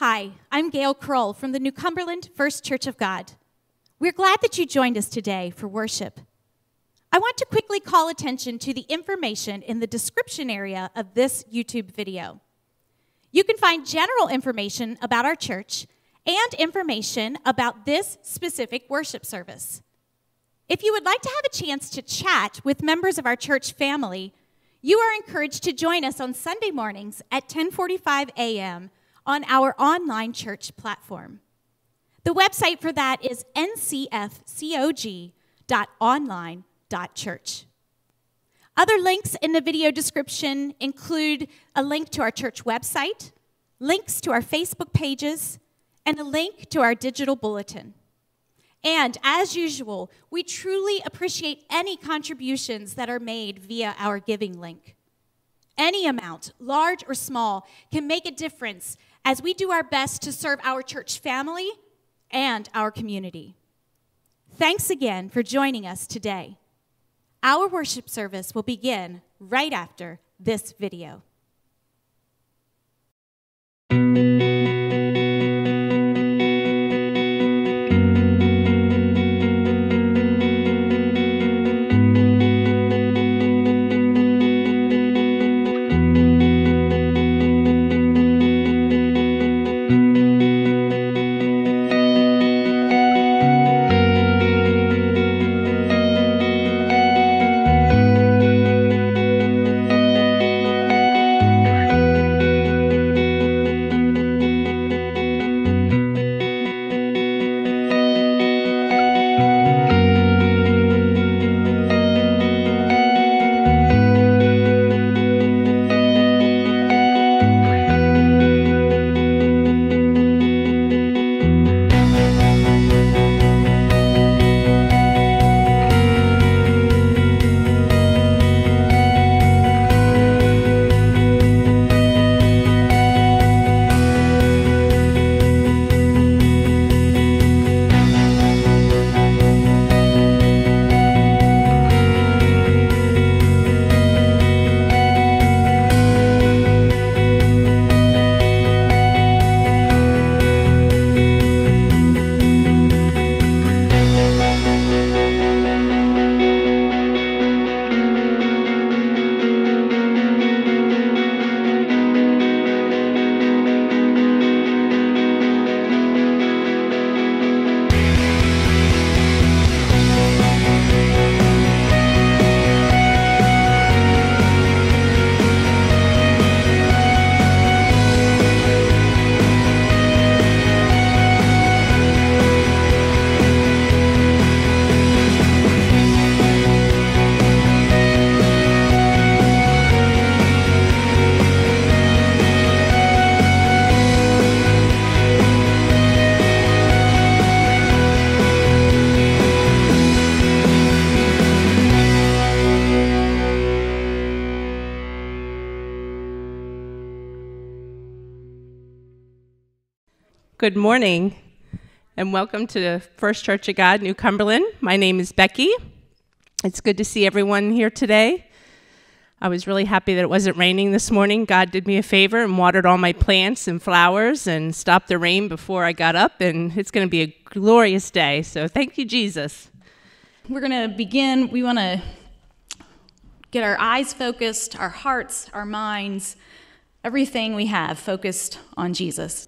Hi, I'm Gail Kroll from the New Cumberland First Church of God. We're glad that you joined us today for worship. I want to quickly call attention to the information in the description area of this YouTube video. You can find general information about our church and information about this specific worship service. If you would like to have a chance to chat with members of our church family, you are encouraged to join us on Sunday mornings at 10:45 a.m. on our online church platform. The website for that is ncfcog.online.church. Other links in the video description include a link to our church website, links to our Facebook pages, and a link to our digital bulletin. And as usual, we truly appreciate any contributions that are made via our giving link. Any amount, large or small, can make a difference as we do our best to serve our church family and our community. Thanks again for joining us today. Our worship service will begin right after this video. Good morning, and welcome to First Church of God, New Cumberland. My name is Becky. It's good to see everyone here today. I was really happy that it wasn't raining this morning. God did me a favor and watered all my plants and flowers and stopped the rain before I got up, and it's going to be a glorious day. So thank you, Jesus. We're going to begin. We want to get our eyes focused, our hearts, our minds, everything we have focused on Jesus.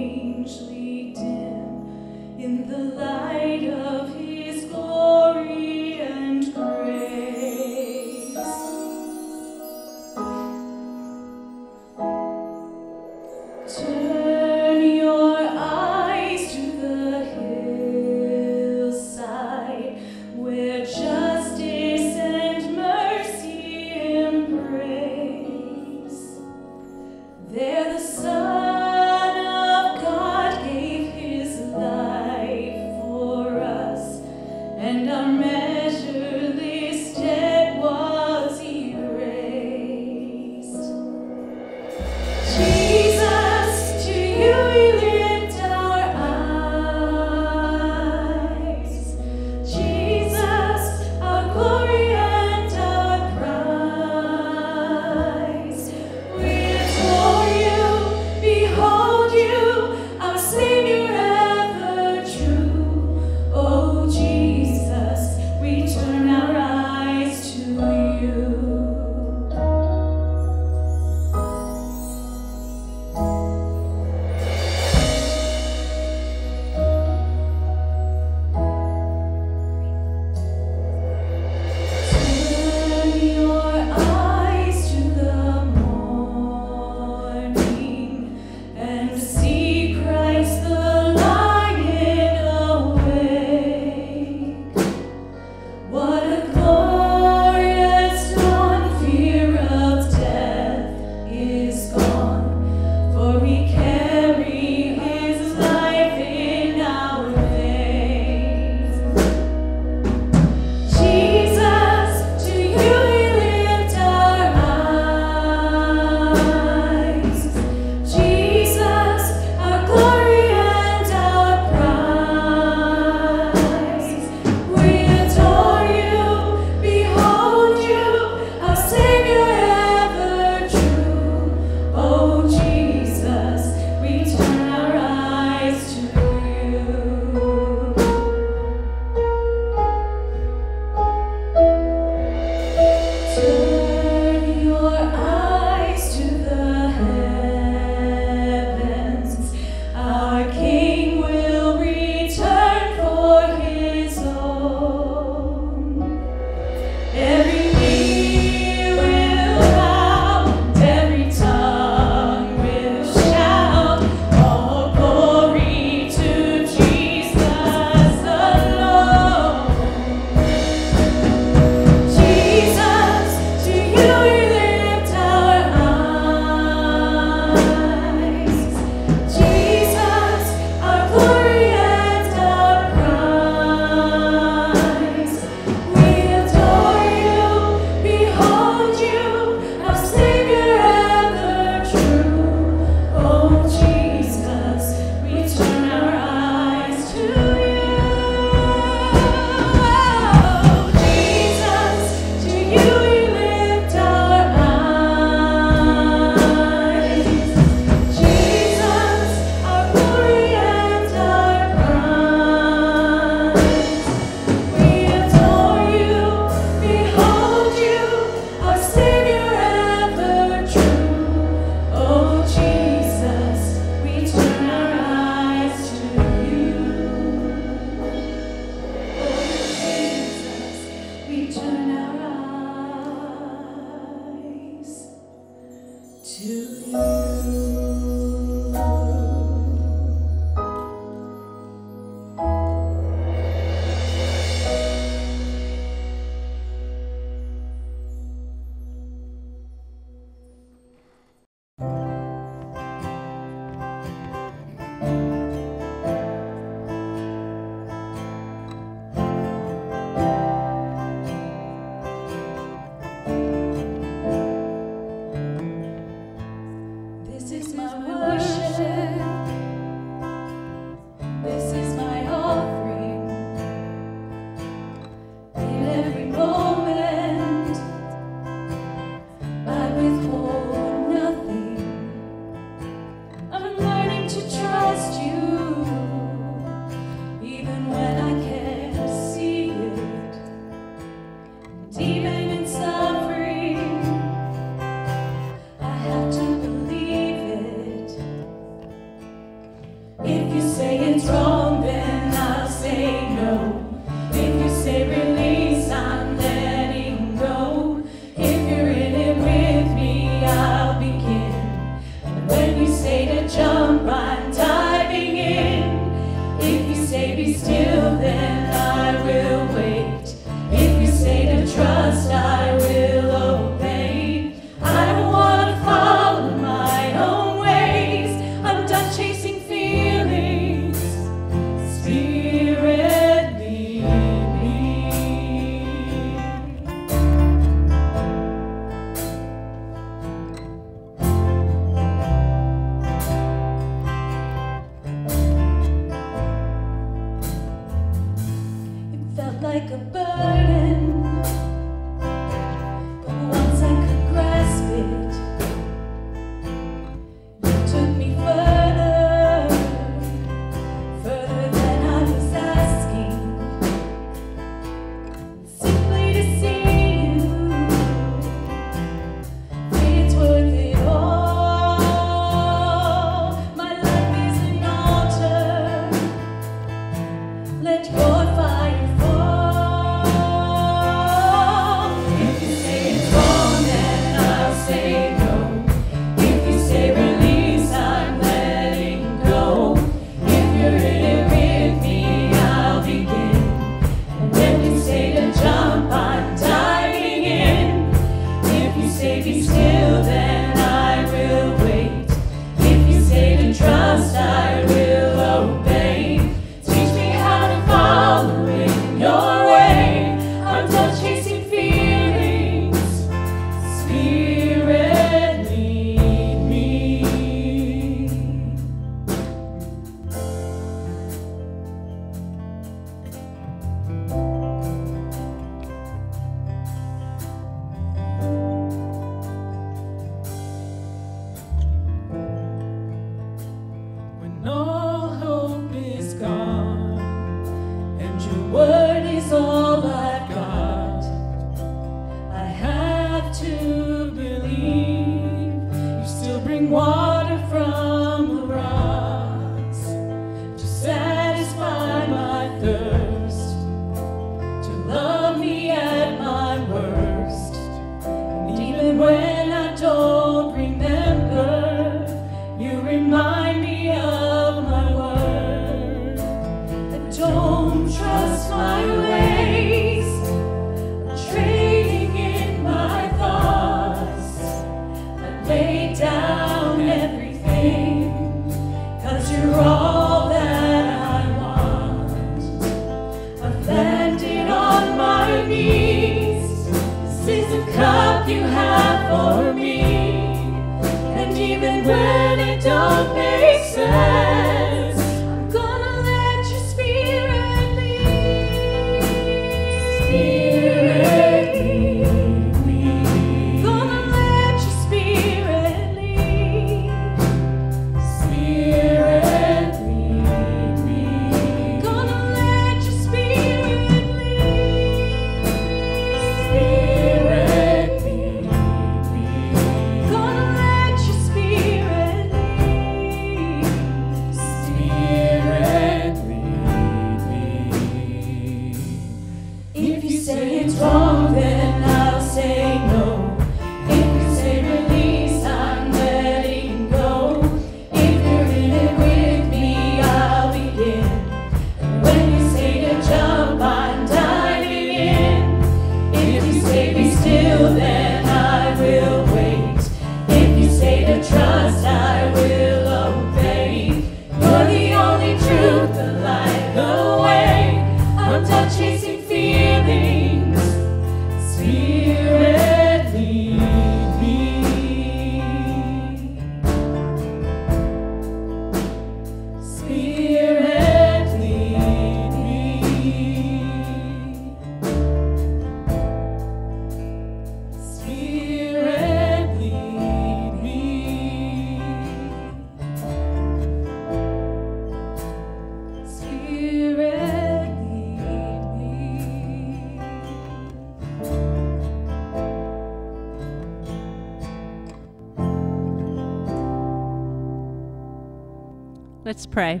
Let's pray.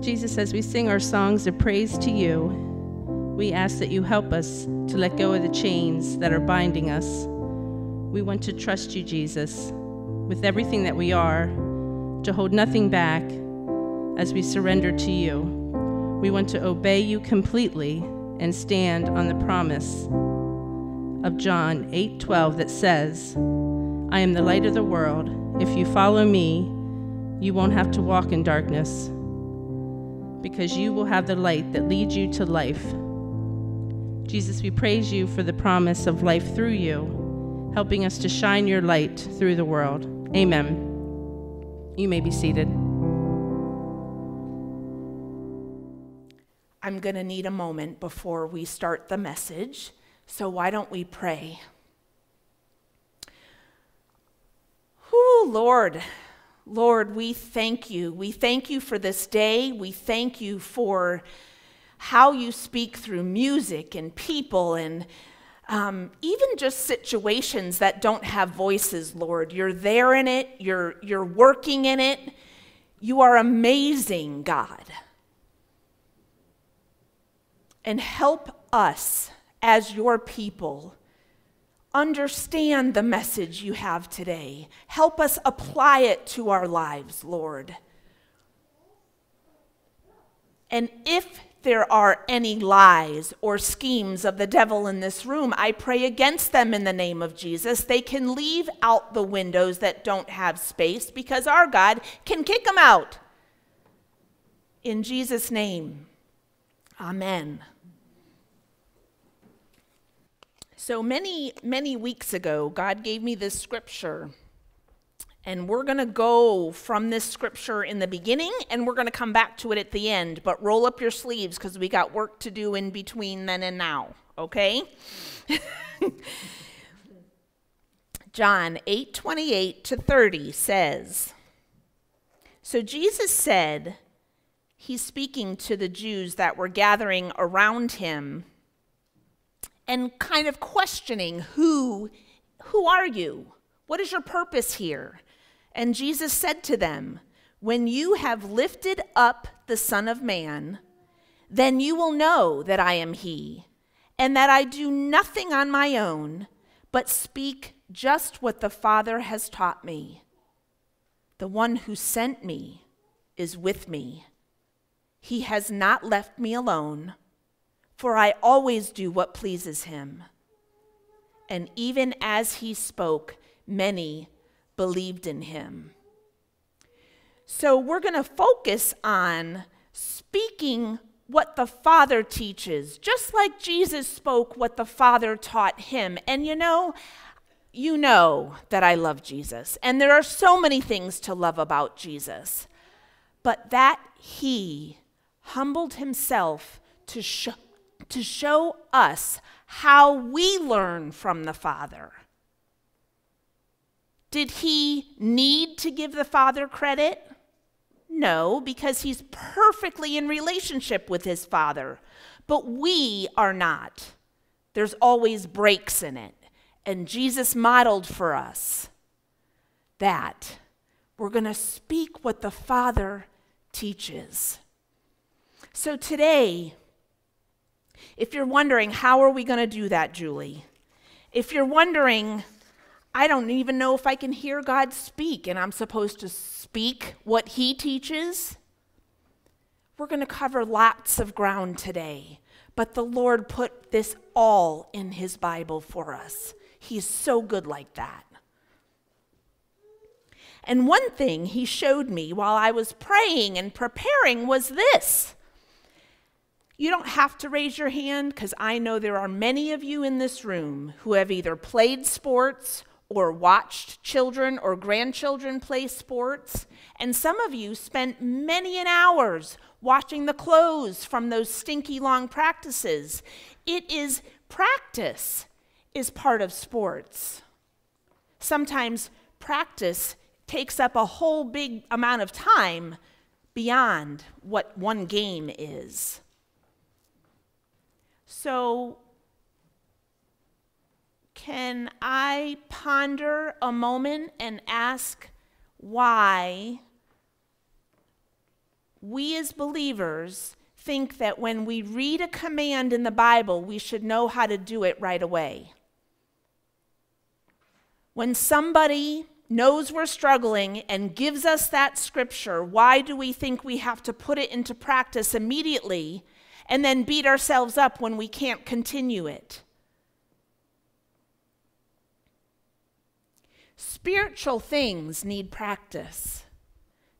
Jesus, as we sing our songs of praise to you, we ask that you help us to let go of the chains that are binding us. We want to trust you, Jesus, with everything that we are, to hold nothing back as we surrender to you. We want to obey you completely and stand on the promise of John 8:12 that says, "I am the light of the world. If you follow me, you won't have to walk in darkness, because you will have the light that leads you to life." Jesus, we praise you for the promise of life through you, helping us to shine your light through the world. Amen. You may be seated. I'm going to need a moment before we start the message, so why don't we pray? Whoo, Lord, Lord, we thank you. We thank you for this day. We thank you for how you speak through music and people and um, even just situations that don't have voices, Lord. You're there in it, you're, you're working in it. You are amazing, God and help us as your people understand the message you have today. Help us apply it to our lives, Lord. And if there are any lies or schemes of the devil in this room, I pray against them in the name of Jesus. They can leave out the windows that don't have space because our God can kick them out. In Jesus' name, amen. So many, many weeks ago, God gave me this scripture. And we're going to go from this scripture in the beginning and we're going to come back to it at the end. But roll up your sleeves because we got work to do in between then and now, okay? John 8 28 to 30 says, So Jesus said, He's speaking to the Jews that were gathering around him and kind of questioning who who are you? What is your purpose here? And Jesus said to them, When you have lifted up the Son of Man, then you will know that I am He, and that I do nothing on my own, but speak just what the Father has taught me. The one who sent me is with me. He has not left me alone for I always do what pleases him. And even as he spoke, many believed in him. So we're going to focus on speaking what the Father teaches, just like Jesus spoke what the Father taught him. And you know, you know that I love Jesus, and there are so many things to love about Jesus, but that he humbled himself to show to show us how we learn from the Father. Did he need to give the Father credit? No, because he's perfectly in relationship with his Father. But we are not. There's always breaks in it. And Jesus modeled for us that we're going to speak what the Father teaches. So today, if you're wondering, how are we going to do that, Julie? If you're wondering, I don't even know if I can hear God speak and I'm supposed to speak what He teaches, we're going to cover lots of ground today. But the Lord put this all in His Bible for us. He's so good like that. And one thing He showed me while I was praying and preparing was this you don't have to raise your hand because I know there are many of you in this room who have either played sports or watched children or grandchildren play sports. And some of you spent many an hours watching the clothes from those stinky long practices. It is practice is part of sports. Sometimes practice takes up a whole big amount of time beyond what one game is. So, can I ponder a moment and ask, why we as believers think that when we read a command in the Bible, we should know how to do it right away. When somebody knows we're struggling and gives us that scripture, why do we think we have to put it into practice immediately and then beat ourselves up when we can't continue it? Spiritual things need practice.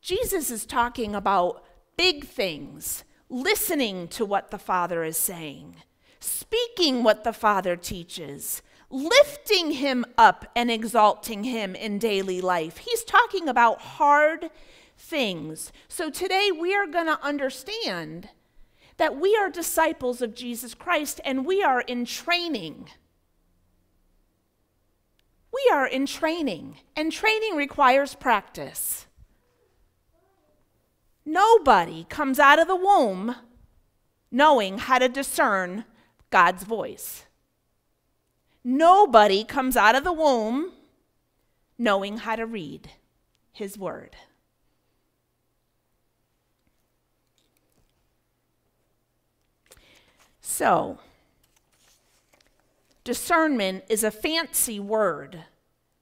Jesus is talking about big things, listening to what the Father is saying, speaking what the Father teaches, lifting him up and exalting him in daily life. He's talking about hard things. So today we are going to understand that we are disciples of Jesus Christ and we are in training. We are in training, and training requires practice. Nobody comes out of the womb knowing how to discern God's voice. Nobody comes out of the womb knowing how to read His Word. So, discernment is a fancy word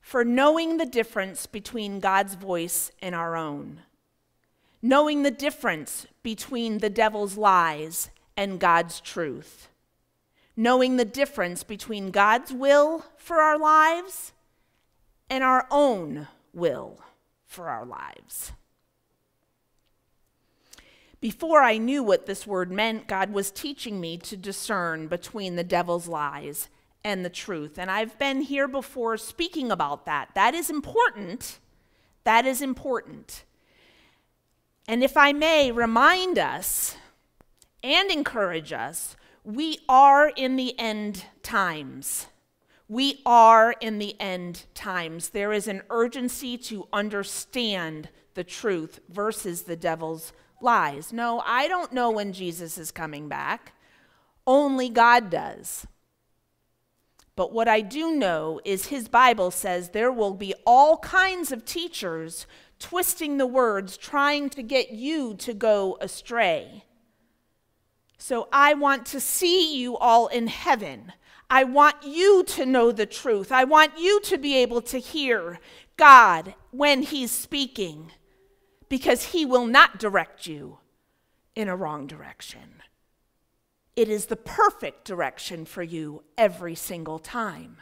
for knowing the difference between God's voice and our own, knowing the difference between the devil's lies and God's truth knowing the difference between God's will for our lives and our own will for our lives. Before I knew what this word meant, God was teaching me to discern between the devil's lies and the truth. And I've been here before speaking about that. That is important. That is important. And if I may remind us and encourage us, we are in the end times. We are in the end times. There is an urgency to understand the truth versus the devil's lies. No, I don't know when Jesus is coming back. Only God does. But what I do know is his Bible says there will be all kinds of teachers twisting the words, trying to get you to go astray. So I want to see you all in heaven. I want you to know the truth. I want you to be able to hear God when He's speaking because He will not direct you in a wrong direction. It is the perfect direction for you every single time.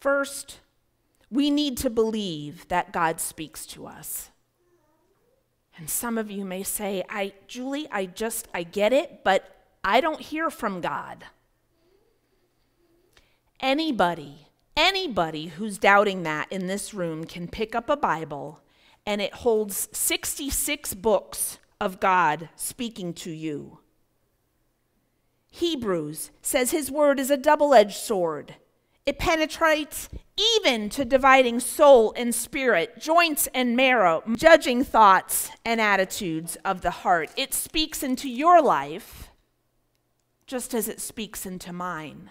First, we need to believe that God speaks to us. And some of you may say, I, Julie, I just, I get it, but I don't hear from God. Anybody, anybody who's doubting that in this room can pick up a Bible and it holds 66 books of God speaking to you. Hebrews says his word is a double edged sword. It penetrates even to dividing soul and spirit, joints and marrow, judging thoughts and attitudes of the heart. It speaks into your life just as it speaks into mine,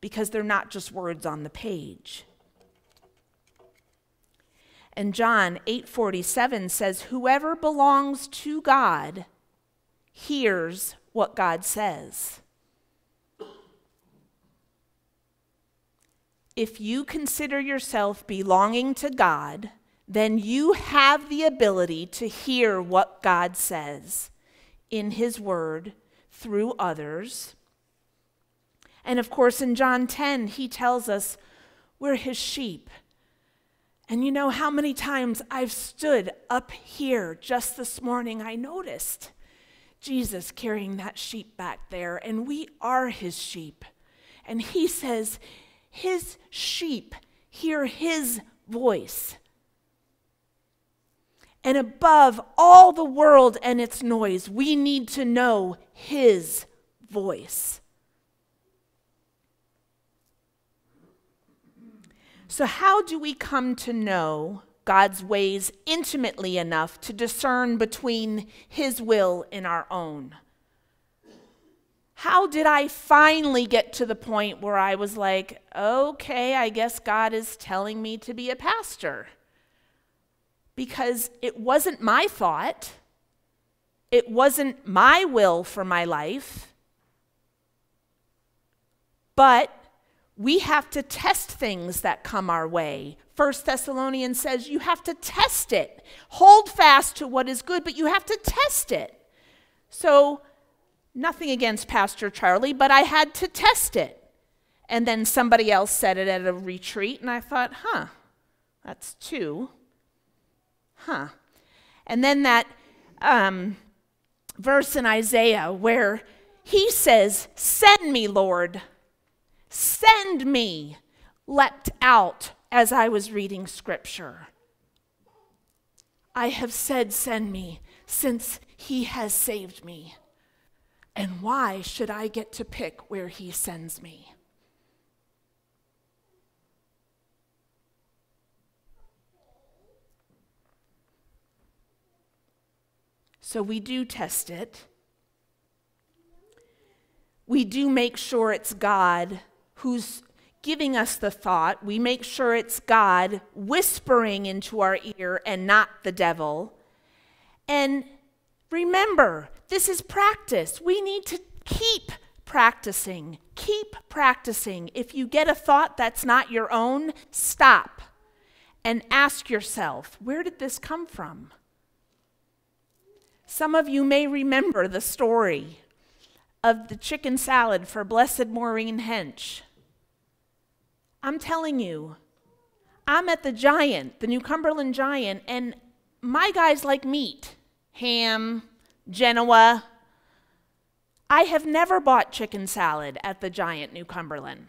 because they're not just words on the page. And John 8:47 says whoever belongs to God hears what God says. if you consider yourself belonging to God, then you have the ability to hear what God says in His Word through others. And of course, in John 10, He tells us we're His sheep. And you know how many times I've stood up here just this morning, I noticed Jesus carrying that sheep back there, and we are His sheep. And He says, his sheep hear his voice. And above all the world and its noise, we need to know his voice. So, how do we come to know God's ways intimately enough to discern between his will and our own? how did I finally get to the point where I was like, okay, I guess God is telling me to be a pastor? Because it wasn't my thought, it wasn't my will for my life. But we have to test things that come our way. First Thessalonians says you have to test it. Hold fast to what is good, but you have to test it. So, nothing against Pastor Charlie, but I had to test it. And then somebody else said it at a retreat, and I thought, huh, that's two. Huh. And then that um, verse in Isaiah where he says, Send me, Lord. Send me, leapt out as I was reading scripture. I have said, Send me, since he has saved me. And why should I get to pick where he sends me? So we do test it. We do make sure it's God who's giving us the thought. We make sure it's God whispering into our ear and not the devil. And remember, this is practice. We need to keep practicing. Keep practicing. If you get a thought that's not your own, stop and ask yourself, where did this come from? Some of you may remember the story of the chicken salad for Blessed Maureen Hench. I'm telling you, I'm at the Giant, the New Cumberland Giant, and my guys like meat ham, Genoa. I have never bought chicken salad at the Giant New Cumberland.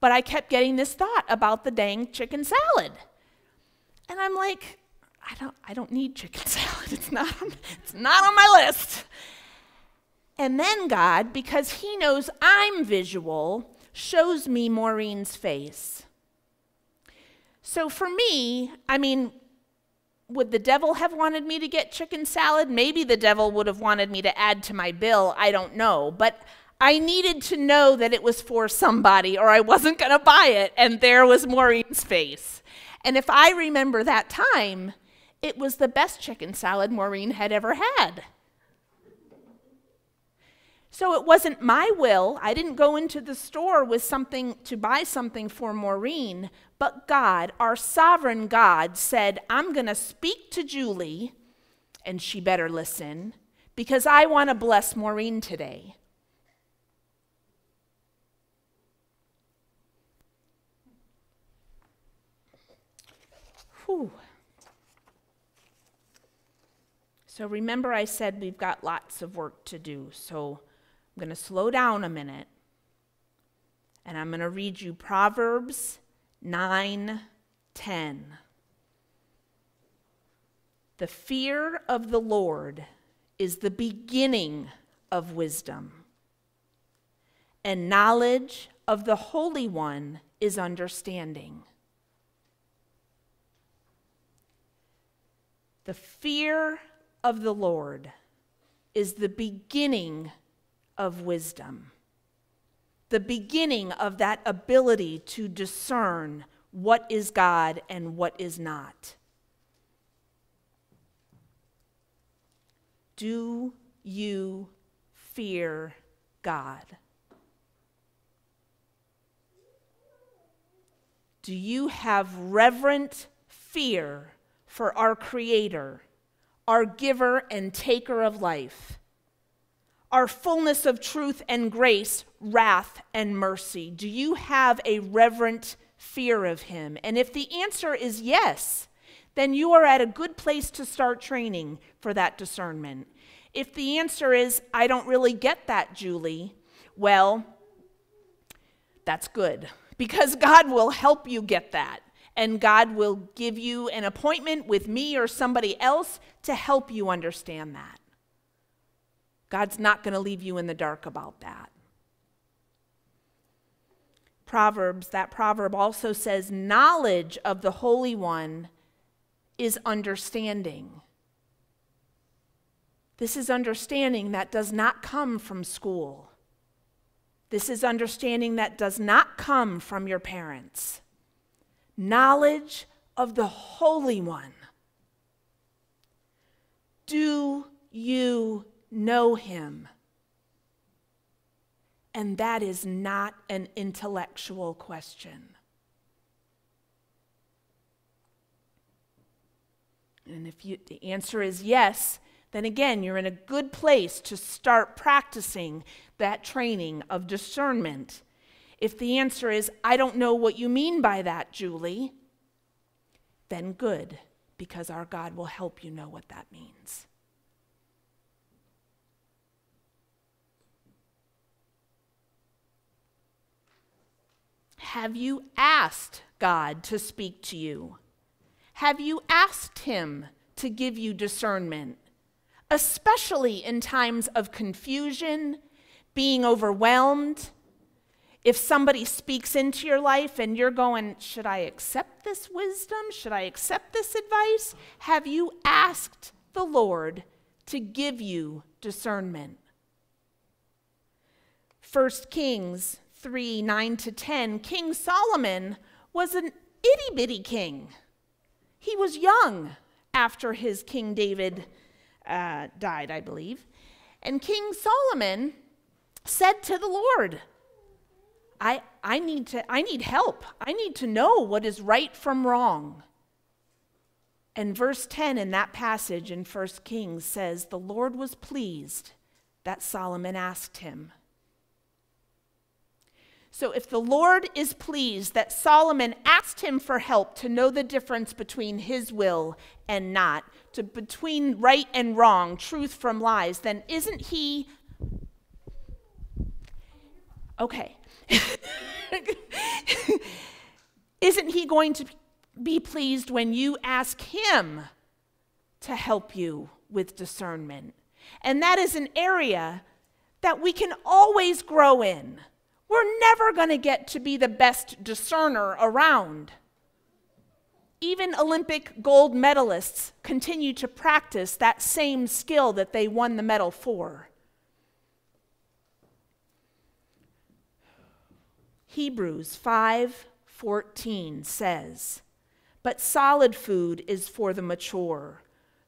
But I kept getting this thought about the dang chicken salad. And I'm like, I don't, I don't need chicken salad. It's not, on, it's not on my list. And then God, because He knows I'm visual, shows me Maureen's face. So for me, I mean, would the devil have wanted me to get chicken salad? Maybe the devil would have wanted me to add to my bill. I don't know. But I needed to know that it was for somebody or I wasn't going to buy it. And there was Maureen's face. And if I remember that time, it was the best chicken salad Maureen had ever had. So it wasn't my will. I didn't go into the store with something to buy something for Maureen, but God, our sovereign God, said, I'm going to speak to Julie, and she better listen, because I want to bless Maureen today. Whew. So remember, I said we've got lots of work to do. So I'm going to slow down a minute and I'm going to read you Proverbs 9 10. The fear of the Lord is the beginning of wisdom, and knowledge of the Holy One is understanding. The fear of the Lord is the beginning of wisdom, the beginning of that ability to discern what is God and what is not. Do you fear God? Do you have reverent fear for our Creator? our giver and taker of life, our fullness of truth and grace, wrath and mercy? Do you have a reverent fear of him? And if the answer is yes, then you are at a good place to start training for that discernment. If the answer is, I don't really get that, Julie, well, that's good because God will help you get that and God will give you an appointment with me or somebody else to help you understand that. God's not going to leave you in the dark about that. Proverbs, that proverb also says, knowledge of the Holy One is understanding. This is understanding that does not come from school. This is understanding that does not come from your parents. Knowledge of the Holy One. Do you know him? And that is not an intellectual question. And if you, the answer is yes, then again, you're in a good place to start practicing that training of discernment. If the answer is, I don't know what you mean by that, Julie, then good, because our God will help you know what that means. Have you asked God to speak to you? Have you asked Him to give you discernment, especially in times of confusion, being overwhelmed? If somebody speaks into your life and you're going, Should I accept this wisdom? Should I accept this advice? Have you asked the Lord to give you discernment? 1 Kings 3 9 to 10, King Solomon was an itty bitty king. He was young after his King David uh, died, I believe. And King Solomon said to the Lord, I, I, need to, I need help. I need to know what is right from wrong. And verse 10 in that passage in 1 Kings says, The Lord was pleased that Solomon asked him. So, if the Lord is pleased that Solomon asked him for help to know the difference between his will and not, to between right and wrong, truth from lies, then isn't he okay? isn't he going to be pleased when you ask him to help you with discernment? And that is an area that we can always grow in. We're never going to get to be the best discerner around. Even Olympic gold medalists continue to practice that same skill that they won the medal for. Hebrews 5:14 says, "But solid food is for the mature,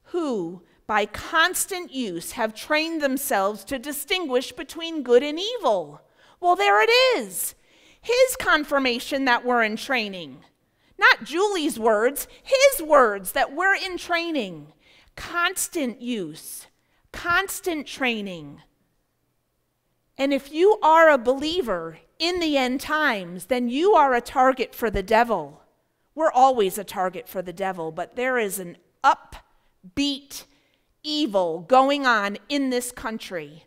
who by constant use have trained themselves to distinguish between good and evil." Well, there it is. His confirmation that we're in training. Not Julie's words, his words that we're in training. Constant use, constant training. And if you are a believer in the end times, then you are a target for the devil. We're always a target for the devil, but there is an upbeat evil going on in this country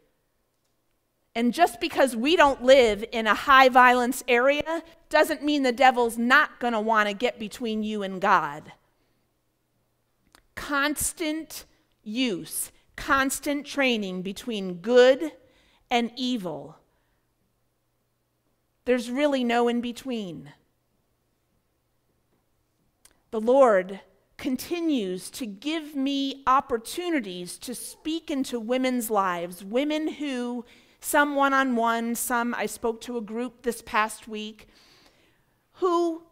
and just because we don't live in a high violence area doesn't mean the devil's not going to want to get between you and God. Constant use, constant training between good and evil. There's really no in between. The Lord continues to give me opportunities to speak into women's lives, women who some one on one, some I spoke to a group this past week who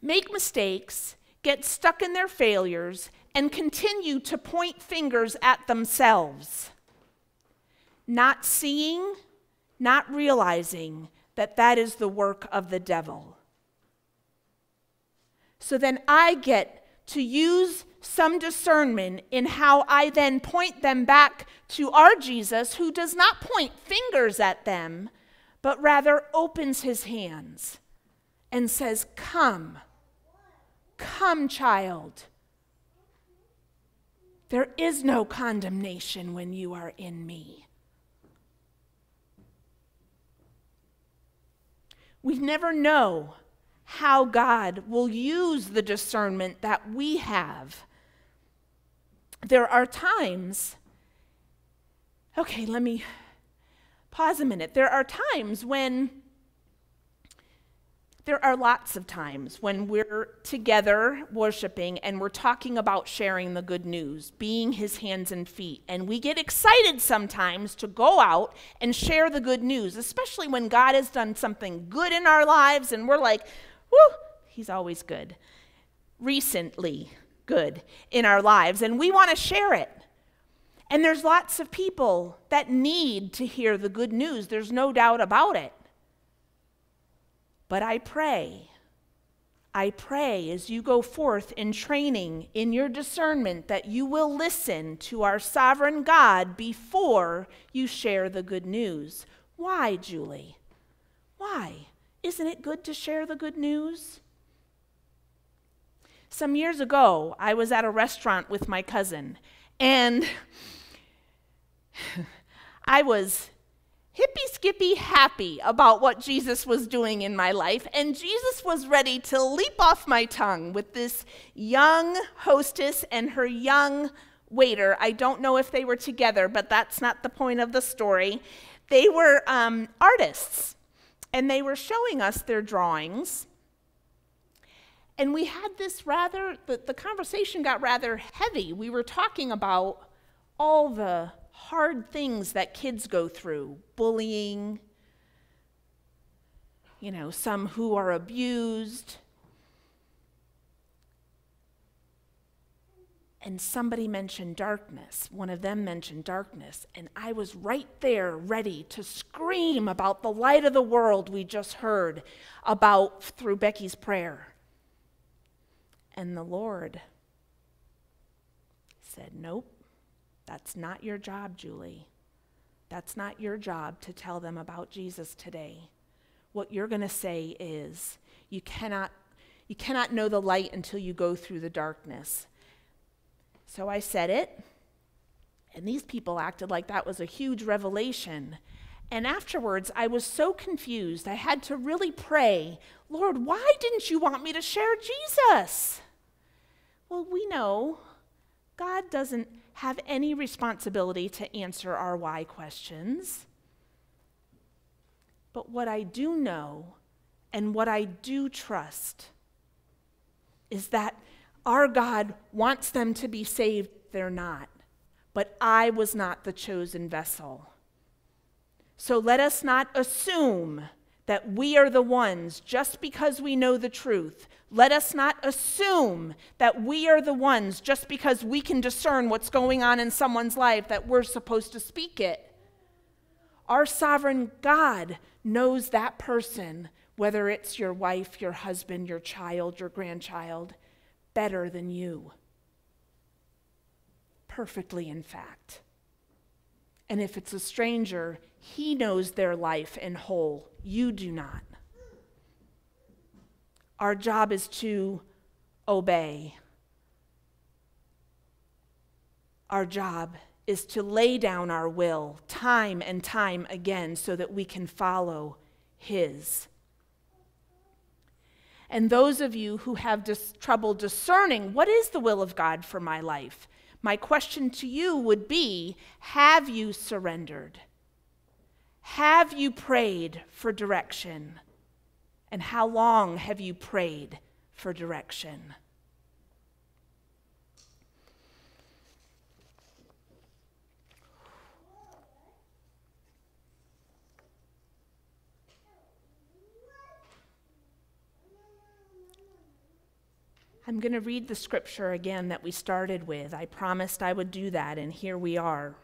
make mistakes, get stuck in their failures, and continue to point fingers at themselves, not seeing, not realizing that that is the work of the devil. So then I get to use some discernment in how I then point them back to our Jesus, who does not point fingers at them, but rather opens his hands and says, Come, come, child. There is no condemnation when you are in me. We never know how God will use the discernment that we have there are times, okay, let me pause a minute. There are times when There are lots of times when we're together worshiping and we're talking about sharing the good news, being his hands and feet. And we get excited sometimes to go out and share the good news, especially when God has done something good in our lives and we're like, whoo, he's always good. Recently good in our lives, and we want to share it. And there's lots of people that need to hear the good news, there's no doubt about it. But I pray, I pray as you go forth in training in your discernment that you will listen to our sovereign God before you share the good news. Why, Julie? Why? Isn't it good to share the good news? Some years ago, I was at a restaurant with my cousin, and I was hippy skippy happy about what Jesus was doing in my life, and Jesus was ready to leap off my tongue with this young hostess and her young waiter. I don't know if they were together, but that's not the point of the story. They were um, artists, and they were showing us their drawings. And we had this rather, the, the conversation got rather heavy. We were talking about all the hard things that kids go through bullying, you know, some who are abused. And somebody mentioned darkness. One of them mentioned darkness. And I was right there ready to scream about the light of the world we just heard about through Becky's prayer. And the Lord said, Nope. That's not your job, Julie. That's not your job to tell them about Jesus today. What you're going to say is, you cannot, you cannot know the light until you go through the darkness. So I said it, and these people acted like that was a huge revelation. And afterwards, I was so confused. I had to really pray, Lord, why didn't you want me to share Jesus? Well, we know God doesn't have any responsibility to answer our why questions. But what I do know and what I do trust is that our God wants them to be saved, they're not. But I was not the chosen vessel. So let us not assume that we are the ones just because we know the truth. Let us not assume that we are the ones just because we can discern what's going on in someone's life that we're supposed to speak it. Our sovereign God knows that person, whether it's your wife, your husband, your child, your grandchild, better than you. Perfectly, in fact. And if it's a stranger, he knows their life in whole. You do not. Our job is to obey. Our job is to lay down our will time and time again so that we can follow His. And those of you who have dis- trouble discerning what is the will of God for my life, my question to you would be Have you surrendered? Have you prayed for direction? And how long have you prayed for direction? I'm going to read the scripture again that we started with. I promised I would do that, and here we are.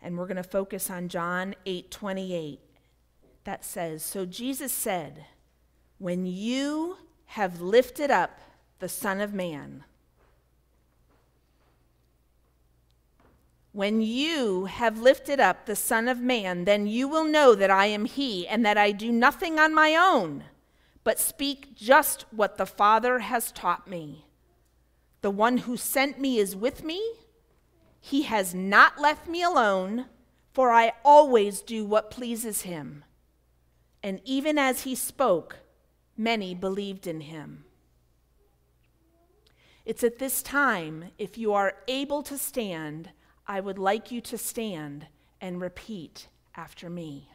And we're going to focus on John 8 28 that says, So Jesus said, When you have lifted up the Son of Man, When you have lifted up the Son of Man, then you will know that I am He, and that I do nothing on my own, but speak just what the Father has taught me. The one who sent me is with me. He has not left me alone, for I always do what pleases Him and even as he spoke, many believed in him. It's at this time, if you are able to stand, I would like you to stand and repeat after me.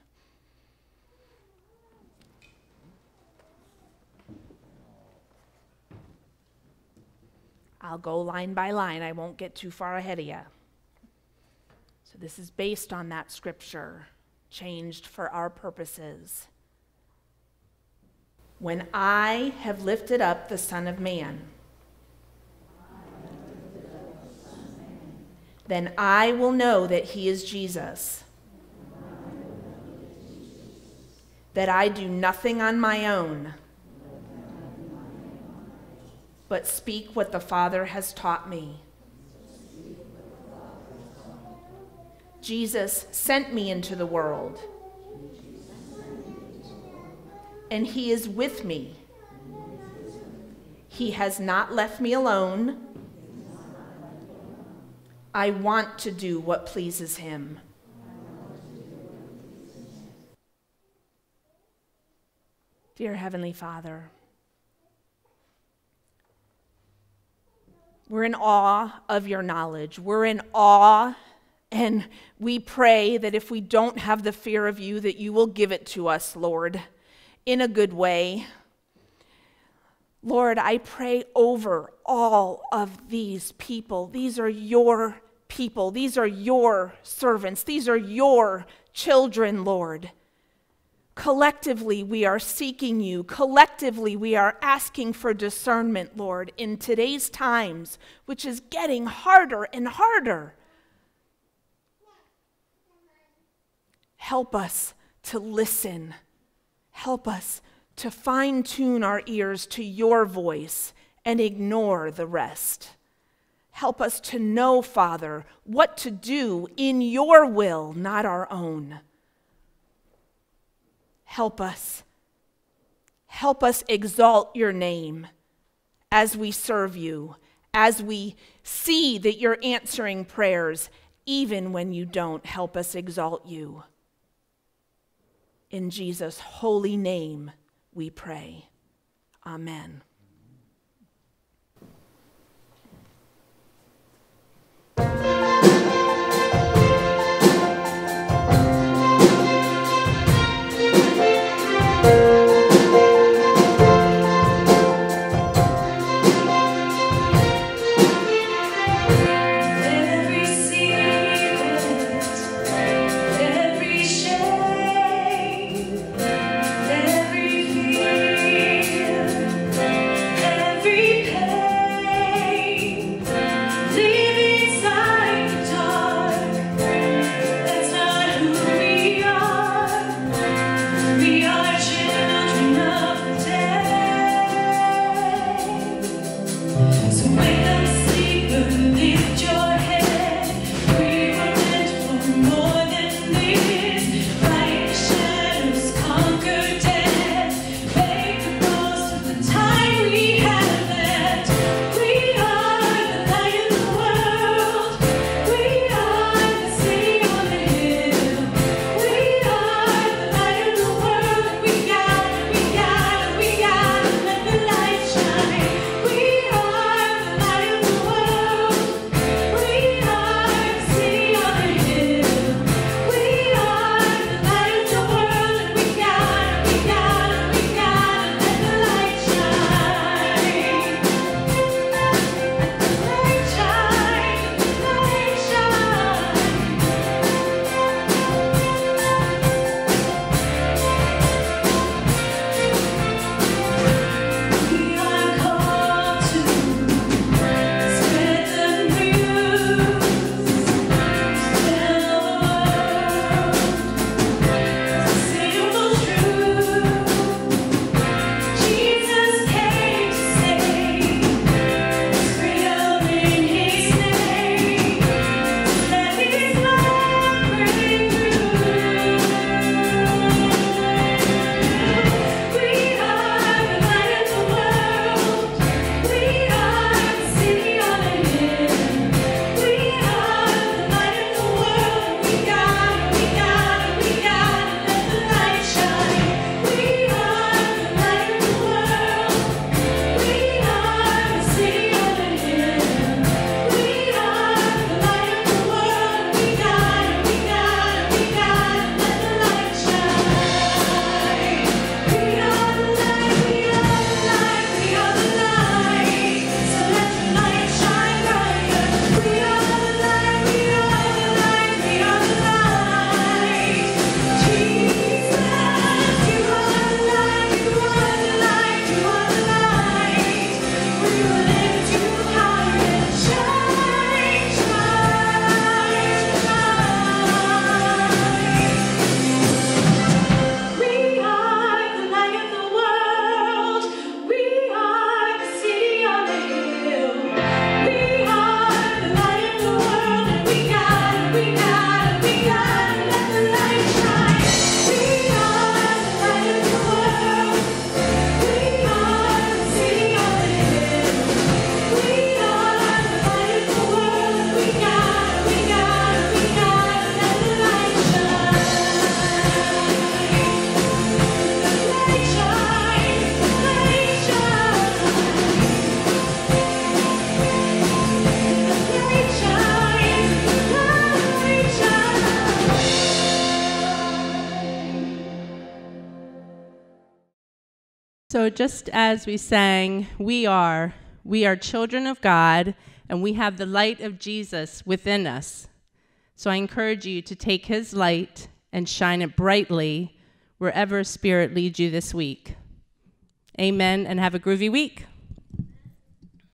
I'll go line by line. I won't get too far ahead of you. So, this is based on that scripture, changed for our purposes. When I have lifted up the Son of Man, then I will know that he is Jesus. That I do nothing on my own, but speak what the Father has taught me. Jesus sent me into the world, and he is with me. He has not left me alone I want to do what pleases him. Dear Heavenly Father, we're in awe of your knowledge. We're in awe, and we pray that if we don't have the fear of you, that you will give it to us, Lord, in a good way. Lord, I pray over all of these people. These are your people. These are your servants. These are your children, Lord. Collectively, we are seeking you. Collectively, we are asking for discernment, Lord, in today's times, which is getting harder and harder. Help us to listen. Help us to fine tune our ears to your voice and ignore the rest. Help us to know, Father, what to do in your will, not our own. Help us. Help us exalt your name as we serve you, as we see that you're answering prayers, even when you don't. Help us exalt you. In Jesus' holy name we pray. Amen. Just as we sang, we are we are children of God and we have the light of Jesus within us. So I encourage you to take his light and shine it brightly wherever spirit leads you this week. Amen and have a groovy week.